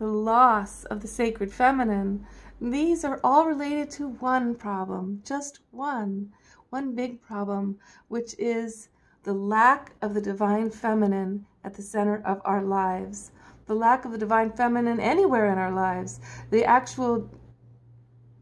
the loss of the sacred feminine, these are all related to one problem, just one, one big problem, which is the lack of the divine feminine at the center of our lives, the lack of the divine feminine anywhere in our lives, the actual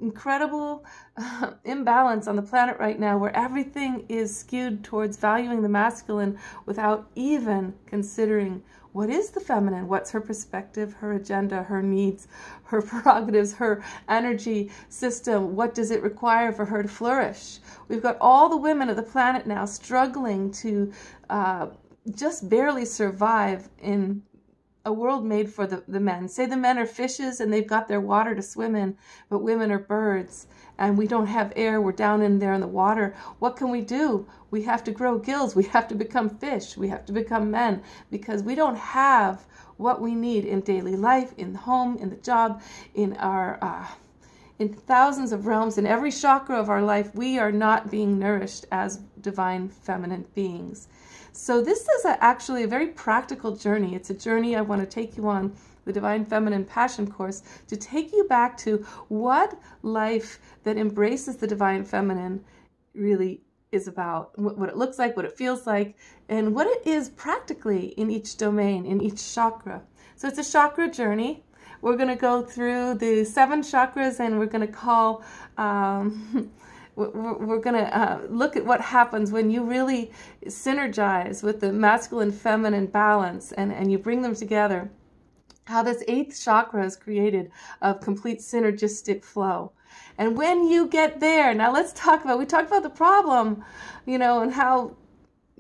incredible uh, imbalance on the planet right now where everything is skewed towards valuing the masculine without even considering what is the feminine? What's her perspective, her agenda, her needs, her prerogatives, her energy system? What does it require for her to flourish? We've got all the women of the planet now struggling to uh, just barely survive in a world made for the, the men. Say the men are fishes and they've got their water to swim in, but women are birds and we don't have air. We're down in there in the water. What can we do? We have to grow gills. We have to become fish. We have to become men because we don't have what we need in daily life, in the home, in the job, in our. Uh, in thousands of realms, in every chakra of our life, we are not being nourished as divine feminine beings. So this is a, actually a very practical journey. It's a journey I want to take you on the Divine Feminine Passion course to take you back to what life that embraces the Divine Feminine really is about, what it looks like, what it feels like, and what it is practically in each domain, in each chakra. So it's a chakra journey. We're going to go through the seven chakras and we're going to call um, we're going to uh, look at what happens when you really synergize with the masculine feminine balance and, and you bring them together. How this eighth chakra is created of complete synergistic flow. And when you get there now let's talk about we talked about the problem you know and how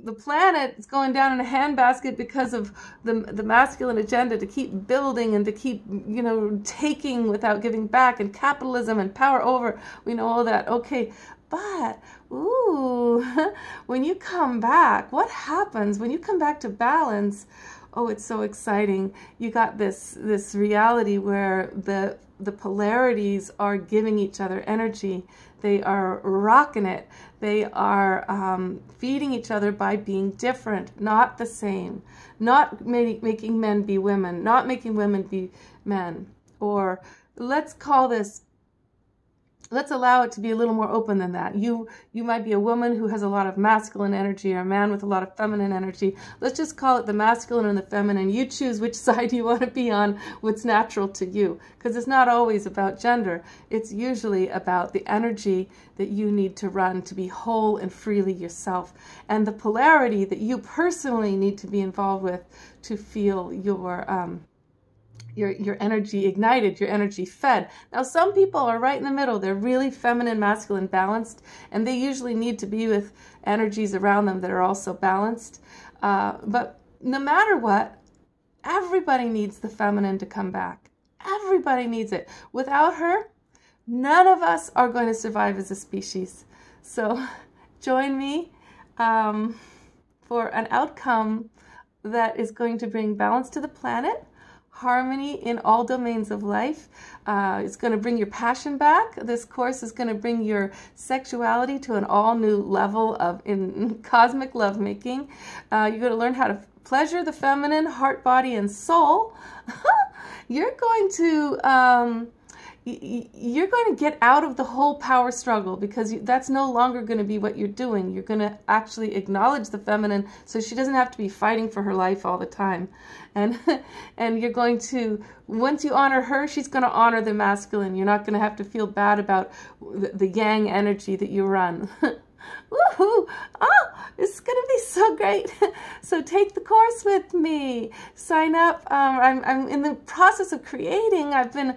the planet is going down in a handbasket because of the the masculine agenda to keep building and to keep you know taking without giving back and capitalism and power over. We know all that. Okay. But ooh when you come back what happens? When you come back to balance oh it's so exciting you got this this reality where the the polarities are giving each other energy they are rocking it. They are um, feeding each other by being different, not the same. Not making men be women, not making women be men. Or let's call this let's allow it to be a little more open than that. You you might be a woman who has a lot of masculine energy or a man with a lot of feminine energy. Let's just call it the masculine and the feminine. You choose which side you want to be on, what's natural to you. Because it's not always about gender. It's usually about the energy that you need to run to be whole and freely yourself. And the polarity that you personally need to be involved with to feel your um, your your energy ignited, your energy fed. Now some people are right in the middle. They're really feminine, masculine, balanced, and they usually need to be with energies around them that are also balanced. Uh, but no matter what, everybody needs the feminine to come back. Everybody needs it. Without her, none of us are going to survive as a species. So join me um, for an outcome that is going to bring balance to the planet harmony in all domains of life. Uh, it's going to bring your passion back. This course is going to bring your sexuality to an all new level of in cosmic lovemaking. Uh, you're going to learn how to pleasure the feminine, heart, body, and soul. you're going to. Um, you're going to get out of the whole power struggle because that's no longer going to be what you're doing. You're going to actually acknowledge the feminine so she doesn't have to be fighting for her life all the time. And and you're going to once you honor her, she's going to honor the masculine. You're not going to have to feel bad about the, yang energy that you run. Woohoo! Oh, is going to be so great. so take the course with me. Sign up. Um, I'm, I'm in the process of creating. I've been